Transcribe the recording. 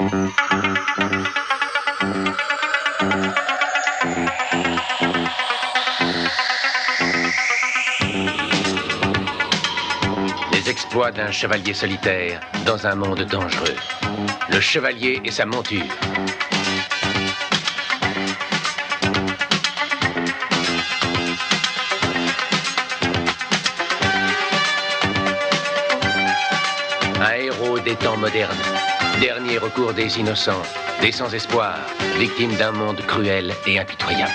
Les exploits d'un chevalier solitaire dans un monde dangereux. Le chevalier et sa monture. Un héros des temps modernes. Dernier recours des innocents, des sans-espoir, victimes d'un monde cruel et impitoyable.